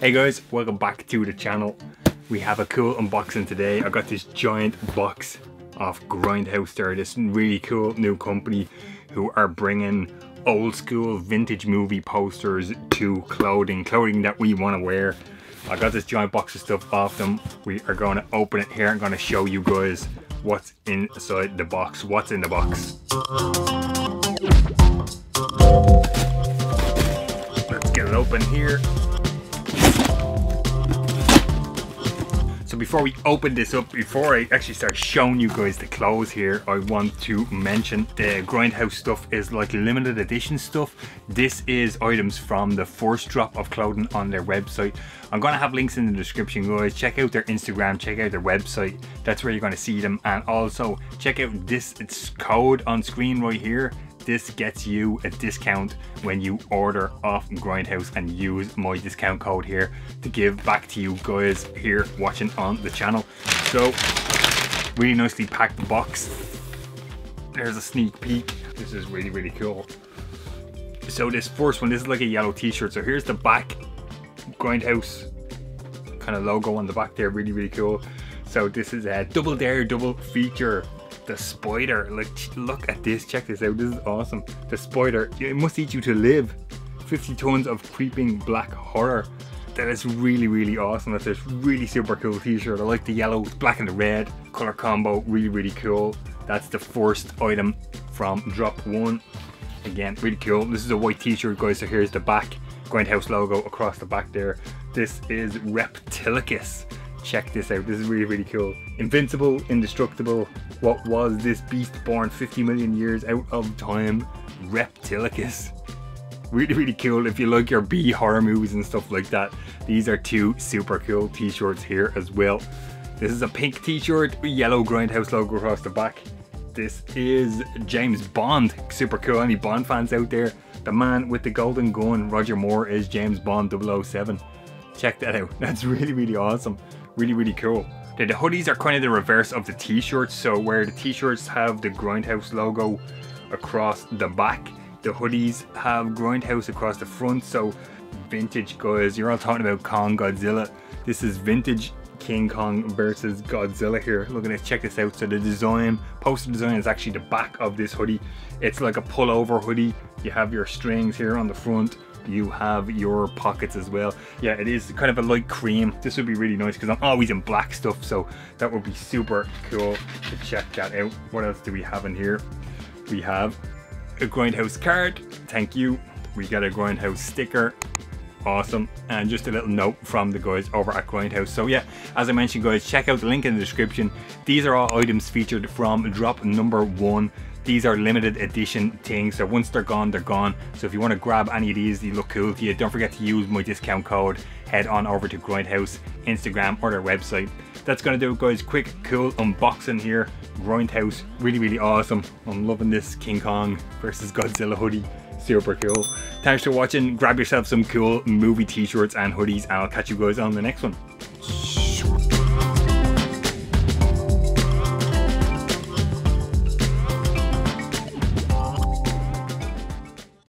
Hey guys, welcome back to the channel. We have a cool unboxing today. I got this giant box of GRNDHAUS there, this really cool new company who are bringing old school vintage movie posters to clothing, clothing that we want to wear. I got this giant box of stuff off them. We are going to open it here. I'm going to show you guys what's inside the box. What's in the box. Open here. So before we open this up, before I actually start showing you guys the clothes here, I want to mention the GRNDHAUS stuff is like limited edition stuff. This is items from the first drop of clothing on their website. I'm gonna have links in the description guys. Check out their Instagram, check out their website. That's where you're gonna see them. And also check out this it's code on screen right here this gets you a discount when you order off GRNDHAUS and use my discount code here to give back to you guys here watching on the channel. So, really nicely packed box. There's a sneak peek. This is really, really cool. So this first one, this is like a yellow t-shirt. So here's the back GRNDHAUS kind of logo on the back there. Really, really cool. So this is a double dare double feature the spider. Like, look at this. Check this out. This is awesome. The spider. It must eat you to live. 50 tons of creeping black horror. That is really, really awesome. That's a really super cool t-shirt. I like the yellow, black and the red color combo. Really, really cool. That's the first item from drop one. Again, really cool. This is a white t-shirt, guys. So here's the back. GRNDHAUS logo across the back there. This is Reptilicus check this out. This is really, really cool. Invincible, indestructible. What was this beast born 50 million years out of time? Reptilicus. Really, really cool. If you like your B horror movies and stuff like that, these are two super cool t-shirts here as well. This is a pink t-shirt, yellow GRNDHAUS logo across the back. This is James Bond. Super cool. Any Bond fans out there? The man with the golden gun, Roger Moore, is James Bond 007. Check that out. That's really, really awesome really, really cool. The, the hoodies are kind of the reverse of the t-shirts. So where the t-shirts have the GRNDHAUS logo across the back, the hoodies have GRNDHAUS across the front. So vintage guys, you're all talking about Kong Godzilla. This is vintage King Kong versus Godzilla here. Look at this, check this out. So the design, poster design is actually the back of this hoodie. It's like a pullover hoodie. You have your strings here on the front you have your pockets as well. Yeah, it is kind of a light cream. This would be really nice because I'm always in black stuff, so that would be super cool to check that out. What else do we have in here? We have a GRNDHAUS card. Thank you. We got a GRNDHAUS sticker awesome and just a little note from the guys over at GRNDHAUS so yeah as i mentioned guys check out the link in the description these are all items featured from drop number one these are limited edition things, so once they're gone, they're gone. So if you want to grab any of these, they look cool to you, don't forget to use my discount code. Head on over to GRNDHAUS, Instagram, or their website. That's gonna do it guys, quick, cool unboxing here. GRNDHAUS, really, really awesome. I'm loving this King Kong versus Godzilla hoodie super cool. Thanks for watching. Grab yourself some cool movie t-shirts and hoodies and I'll catch you guys on the next one.